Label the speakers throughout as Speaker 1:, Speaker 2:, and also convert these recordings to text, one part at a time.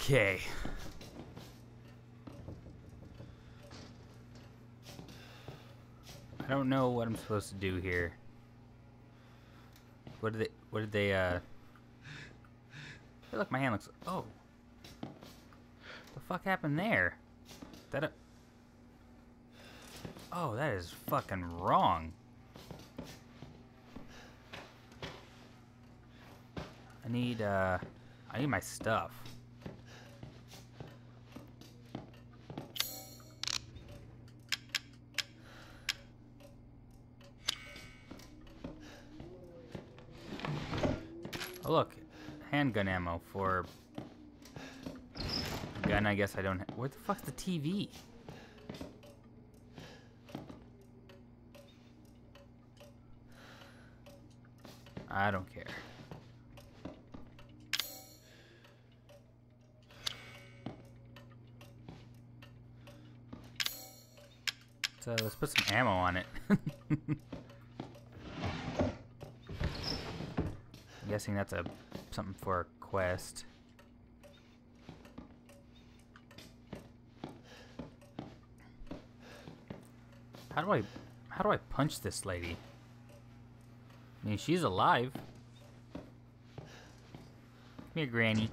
Speaker 1: Okay. I don't know what I'm supposed to do here. What did they, what did they, uh... Hey, look, my hand looks, oh. The fuck happened there? That. Oh, that is fucking wrong. I need, uh... I need my stuff. Oh look, handgun ammo for gun. I guess I don't. Where the fuck's the TV? I don't care. So let's put some ammo on it. guessing that's a something for a quest. How do I how do I punch this lady? I mean, she's alive. Come here, Granny.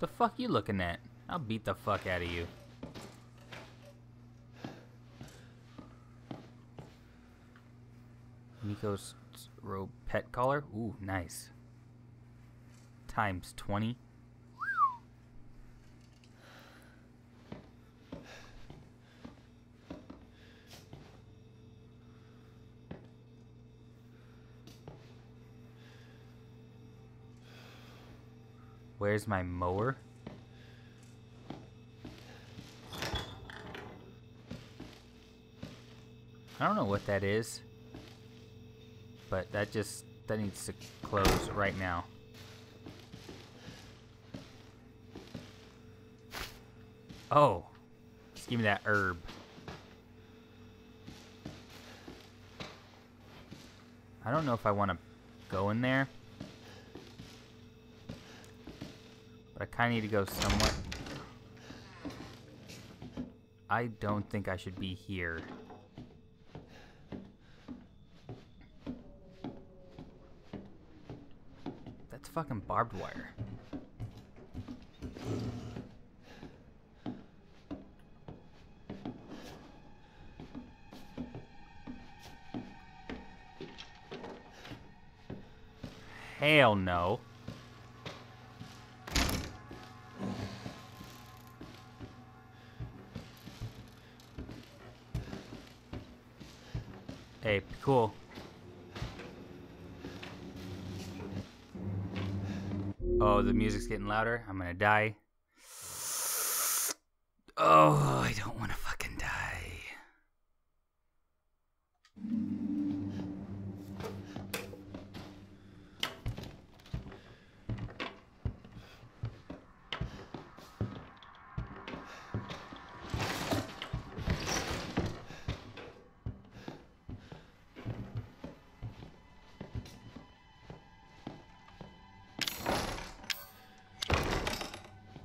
Speaker 1: The fuck you looking at? I'll beat the fuck out of you. Nico's robe pet collar. Ooh, nice. Times 20. Where's my mower? I don't know what that is. But that just, that needs to close right now. Oh. Just give me that herb. I don't know if I want to go in there. Kind of need to go somewhere. I don't think I should be here. That's fucking barbed wire. Hell no. Cool. Oh, the music's getting louder. I'm gonna die. Oh, I don't want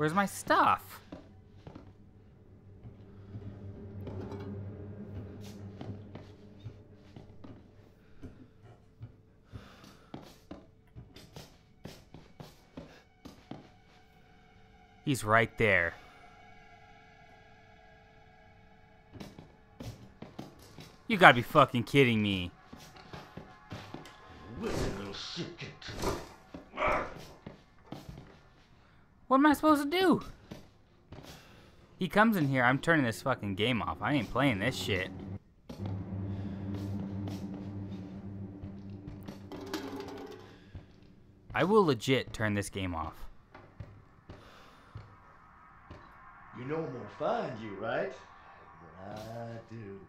Speaker 1: Where's my stuff? He's right there. You gotta be fucking kidding me. Am I supposed to do? He comes in here, I'm turning this fucking game off. I ain't playing this shit. I will legit turn this game off.
Speaker 2: You know I'm gonna find you, right? I do.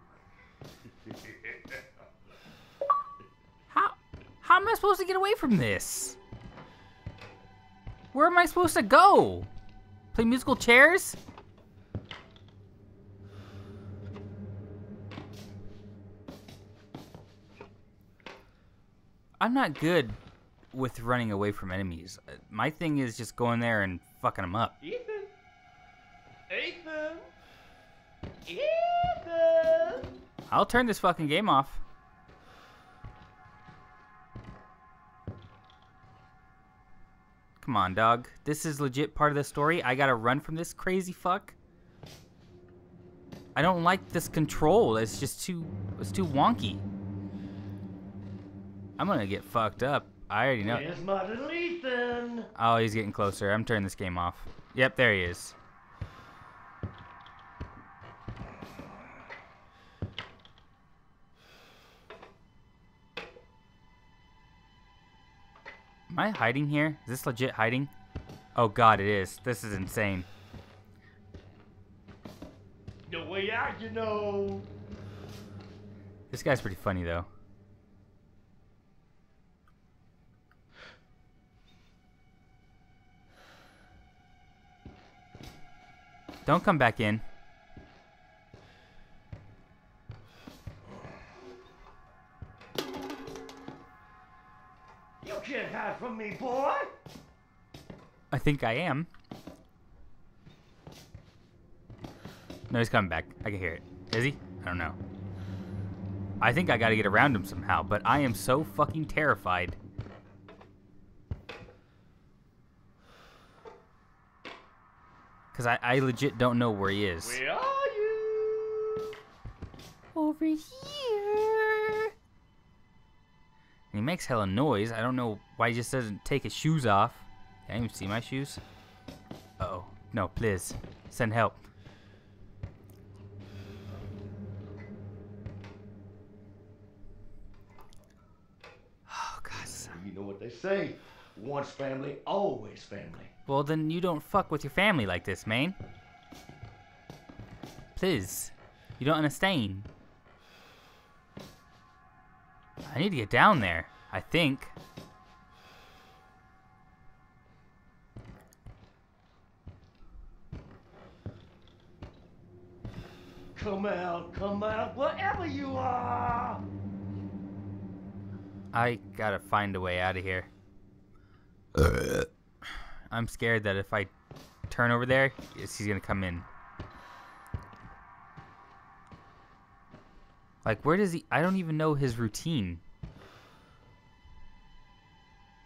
Speaker 1: How how am I supposed to get away from this? Where am I supposed to go? Play musical chairs? I'm not good with running away from enemies. My thing is just going there and fucking them up.
Speaker 2: Ethan! Ethan! Ethan!
Speaker 1: I'll turn this fucking game off. Come on, dog. This is legit part of the story. I gotta run from this crazy fuck. I don't like this control. It's just too it's too wonky. I'm gonna get fucked up. I already know.
Speaker 2: Here's my little
Speaker 1: Oh, he's getting closer. I'm turning this game off. Yep, there he is. I hiding here? Is this legit hiding? Oh god, it is. This is insane.
Speaker 2: The way out, you know!
Speaker 1: This guy's pretty funny though. Don't come back in. Think I am. No, he's coming back. I can hear it. Is he? I don't know. I think I gotta get around him somehow, but I am so fucking terrified. Because I, I legit don't know where he is.
Speaker 2: Where are you?
Speaker 1: Over here. And he makes hella noise. I don't know why he just doesn't take his shoes off. Can I even see my shoes? Uh oh. No, please. Send help. Oh, God.
Speaker 2: You know what they say. Once family, always family.
Speaker 1: Well, then you don't fuck with your family like this, man. Please. You don't understand. I need to get down there. I think.
Speaker 2: Come out, come out, wherever you are!
Speaker 1: I gotta find a way out of here. Uh. I'm scared that if I turn over there, he's gonna come in. Like, where does he? I don't even know his routine.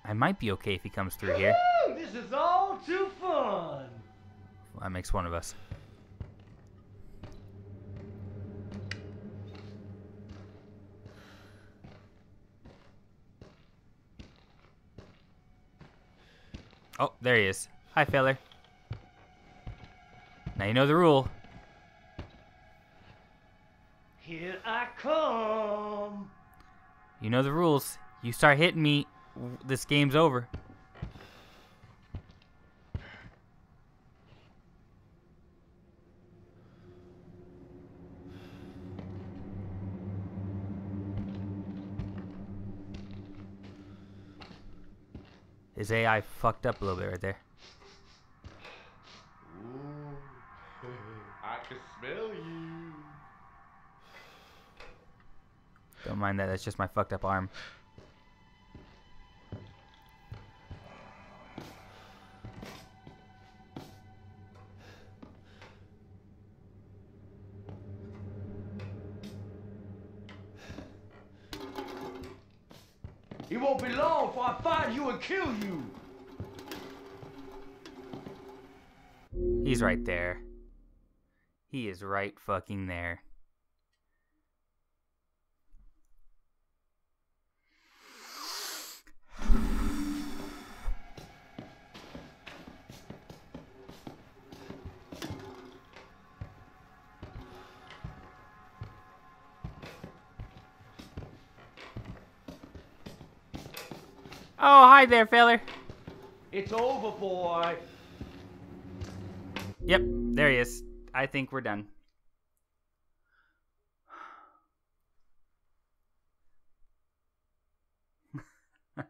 Speaker 1: I might be okay if he comes through here.
Speaker 2: This is all too fun!
Speaker 1: Well, that makes one of us. Oh, there he is. Hi, feller. Now you know the rule.
Speaker 2: Here I come!
Speaker 1: You know the rules. You start hitting me, this game's over. His AI fucked up a little bit right there.
Speaker 3: Ooh, I can smell you.
Speaker 1: Don't mind that, that's just my fucked up arm. He's mm-hmm. right there. He is right fucking there. Oh, hi there, feller.
Speaker 2: It's over, boy!
Speaker 1: Yep, there he is. I think we're done.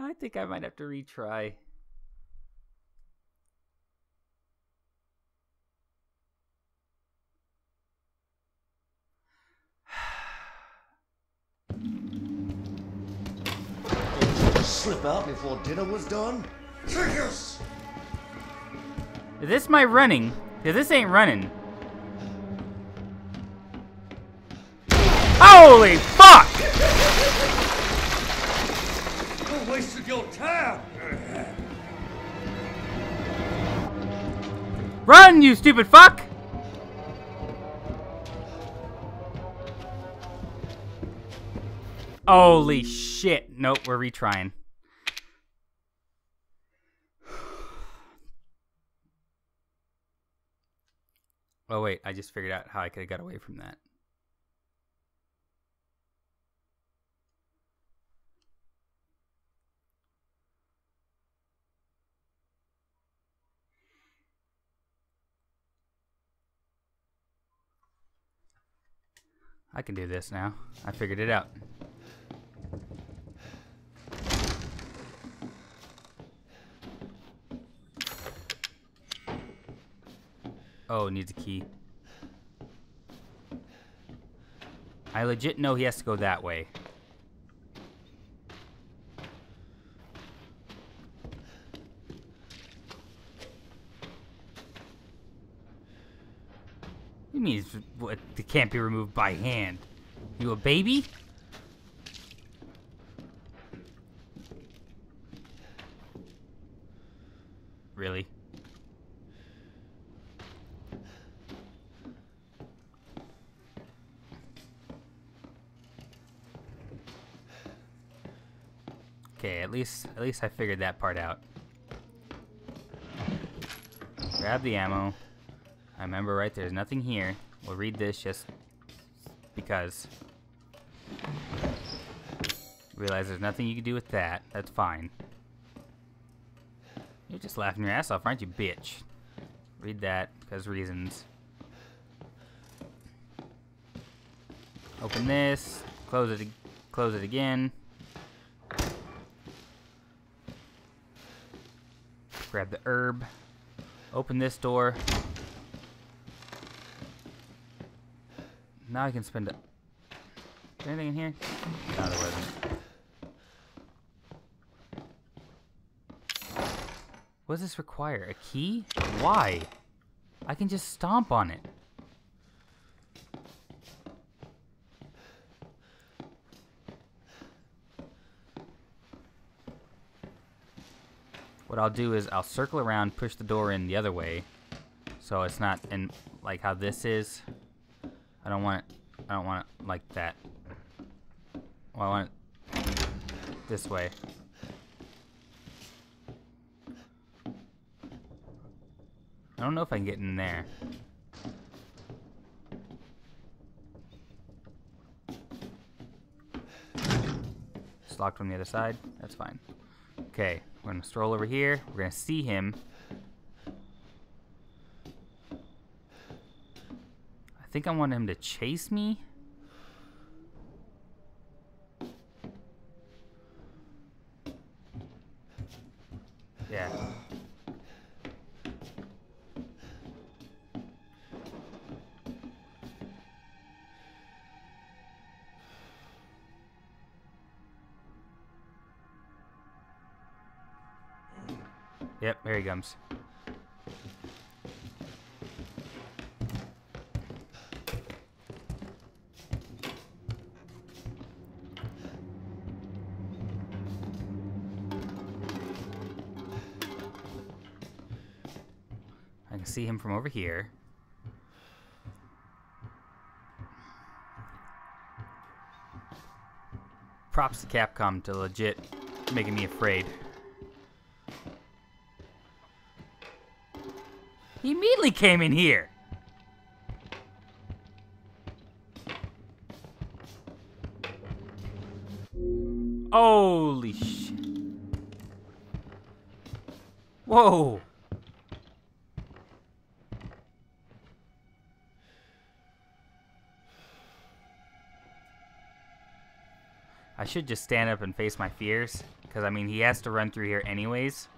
Speaker 1: I think I might have to retry.
Speaker 2: Slip out before dinner was done? Figures!
Speaker 1: Is this my running? Cause this ain't running. Holy fuck!
Speaker 2: You wasted your time!
Speaker 1: Run, you stupid fuck! Holy shit. Nope, we're retrying. Oh wait, I just figured out how I could have got away from that. I can do this now. I figured it out. Oh, needs a key. I legit know he has to go that way. What do you mean what, it can't be removed by hand? You a baby? Really? Okay, at least at least I figured that part out. Grab the ammo. I remember right there's nothing here. We'll read this just because. Realize there's nothing you can do with that. That's fine. You're just laughing your ass off, aren't you, bitch? Read that because reasons. Open this. Close it. Close it again. Grab the herb. Open this door. Now I can spend it. Is there anything in here? No, there wasn't. What does this require? A key? Why? I can just stomp on it. What I'll do is I'll circle around, push the door in the other way, so it's not in like how this is. I don't want it. I don't want it like that. Well, I want it this way. I don't know if I can get in there. It's locked from the other side. That's fine. Okay, we're gonna stroll over here. We're gonna see him. I think I want him to chase me. Yep, here he comes. I can see him from over here. Props to Capcom to legit making me afraid. He came in here. Holy shit. Whoa. I should just stand up and face my fears. Because, I mean, he has to run through here anyways.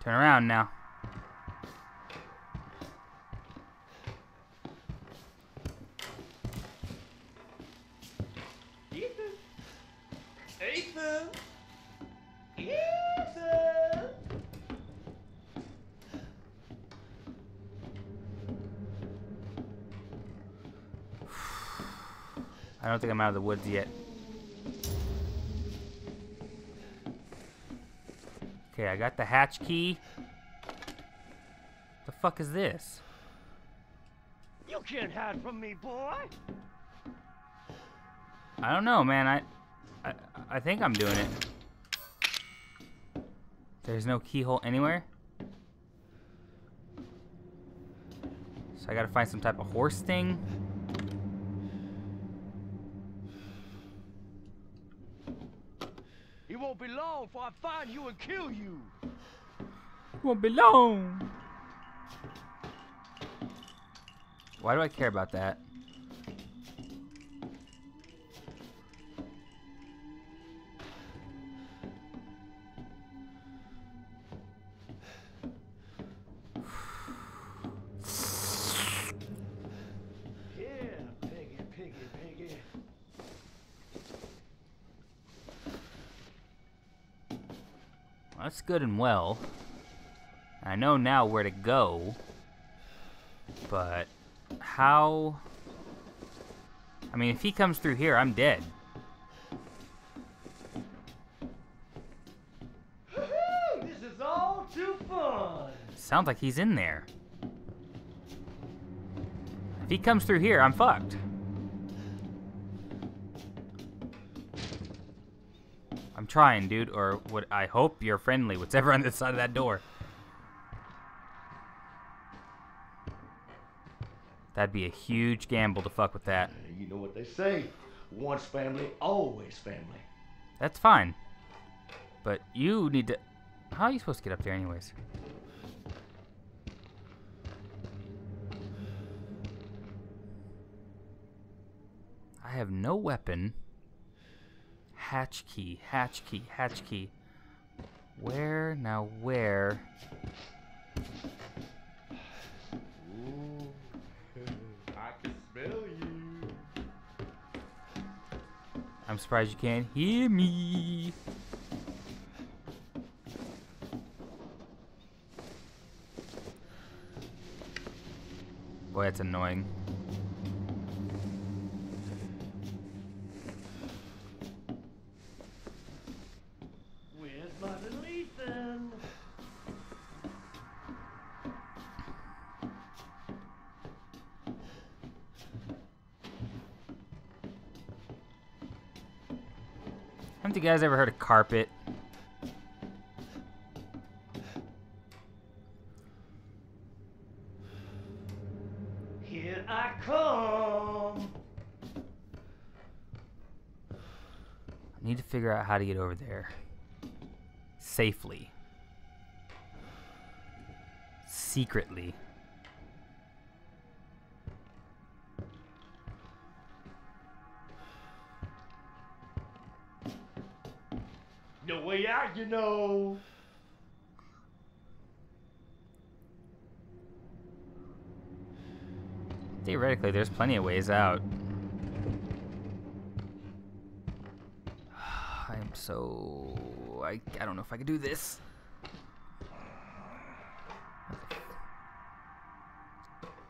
Speaker 1: Turn around now.
Speaker 2: Ethan. Ethan. Ethan.
Speaker 1: I don't think I'm out of the woods yet. Okay, I got the hatch key. The fuck is this?
Speaker 4: You can't hide from me, boy.
Speaker 1: I don't know, man. I, I, I think I'm doing it. There's no keyhole anywhere. So I gotta find some type of horse thing.
Speaker 4: Won't be long before I find you and kill you.
Speaker 1: Won't be long. Why do I care about that? Good and well. I know now where to go. But how? I mean, if he comes through here, I'm dead.
Speaker 2: This is all too fun.
Speaker 1: Sounds like he's in there. If he comes through here, I'm fucked. Trying, dude, or what I hope you're friendly, whatever on the side of that door. That'd be a huge gamble to fuck with that.
Speaker 2: You know what they say. Once family, always family.
Speaker 1: That's fine. But you need to. How are you supposed to get up there, anyways? I have no weapon. Hatch key, hatch key, hatch key. Where? Now, where?
Speaker 3: Ooh. I can smell you.
Speaker 1: I'm surprised you can't hear me. Boy, that's annoying. Haven't you guys ever heard of carpet?
Speaker 2: Here I come.
Speaker 1: I need to figure out how to get over there. Safely. Secretly.
Speaker 2: You know.
Speaker 1: Theoretically, there's plenty of ways out. I am so... I, I don't know if I can do this.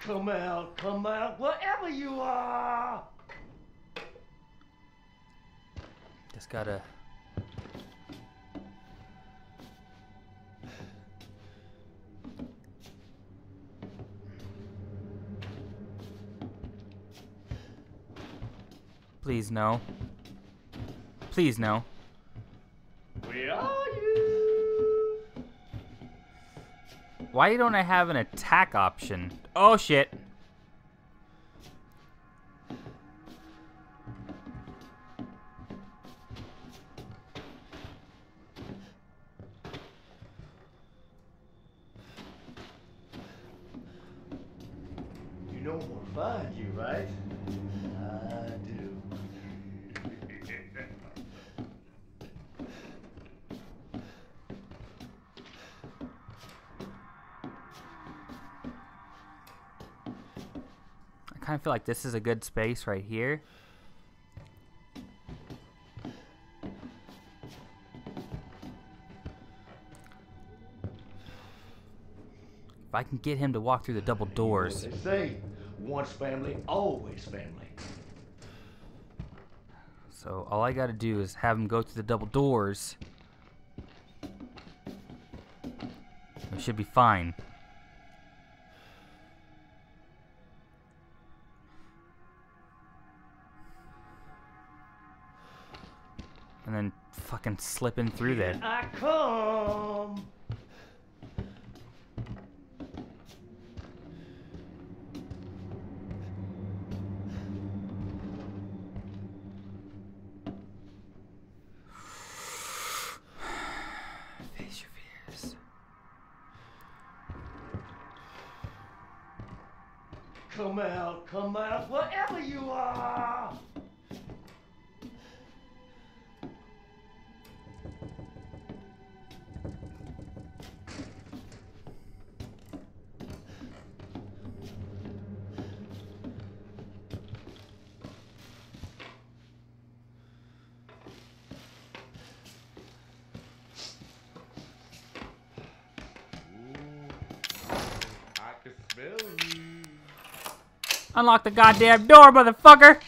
Speaker 2: Come out, come out, wherever you are.
Speaker 1: Just gotta... Please, no. Please, no.
Speaker 2: Where are you?
Speaker 1: Why don't I have an attack option? Oh, shit. Kind of feel like this is a good space right here. If I can get him to walk through the double doors.
Speaker 2: They say, once family, always family.
Speaker 1: So all I gotta do is have him go through the double doors. It should be fine. And then fucking slipping through there.
Speaker 4: I come.
Speaker 1: Face your fears.
Speaker 4: Come out, come out, wherever
Speaker 3: you
Speaker 1: Unlock the goddamn door, motherfucker!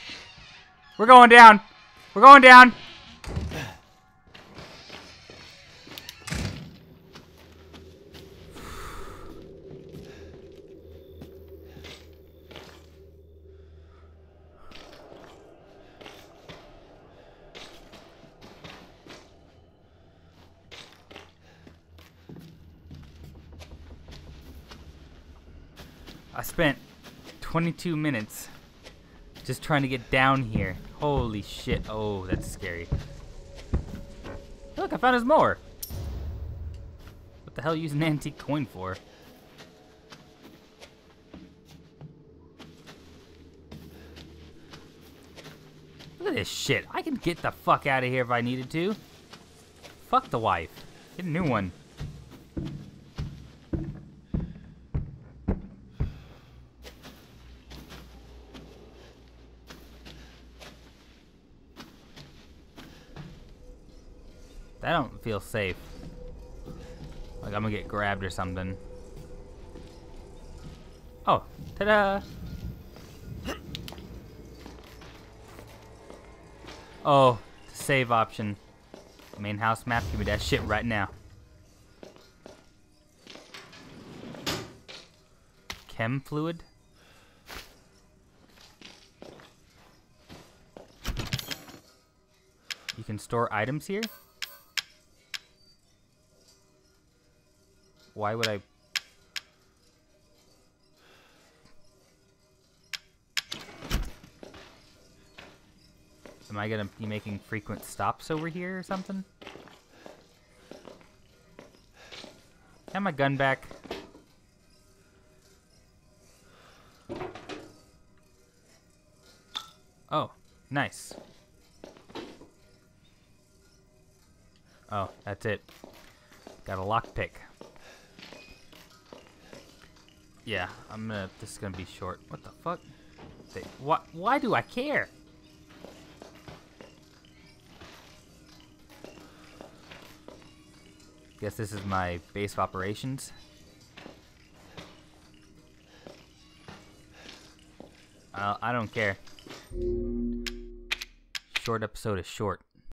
Speaker 1: We're going down. We're going down. I spent 22 minutes just trying to get down here. Holy shit. Oh, that's scary. Look, I found his mower. What the hell use an antique coin for? Look at this shit. I can get the fuck out of here if I needed to. Fuck the wife. Get a new one. That don't feel safe. Like I'm gonna get grabbed or something. Oh, ta-da! Oh, save option. Main house map, give me that shit right now. Chem fluid? You can store items here? Why would I... Am I gonna be making frequent stops over here or something? Have my gun back. Oh, nice. Oh, that's it. Got a lockpick. Yeah, I'm gonna. This is gonna be short. What the fuck? They, why? Why do I care? Guess this is my base of operations. Uh, I don't care. Short episode is short.